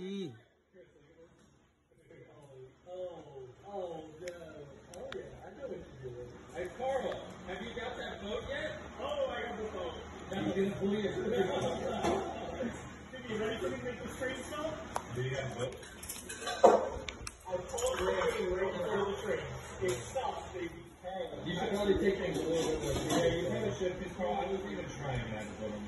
ดี Hey, Carl, have you got that boat yet? Oh, I got the boat. Now you can pull it. you ready for me to make the train stop? Do you got a boat? I called Ray right before the train. It stopped, baby. You should probably take things a little bit more seriously. Yeah, you probably should, because Carl, I was even trying to have a boat on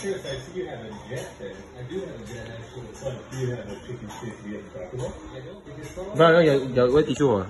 Chris, I see you have a jet there. I do have a jet actually. But do you have a chicken shit to get the Taco Bell? I don't, because 不然有有有位地主啊。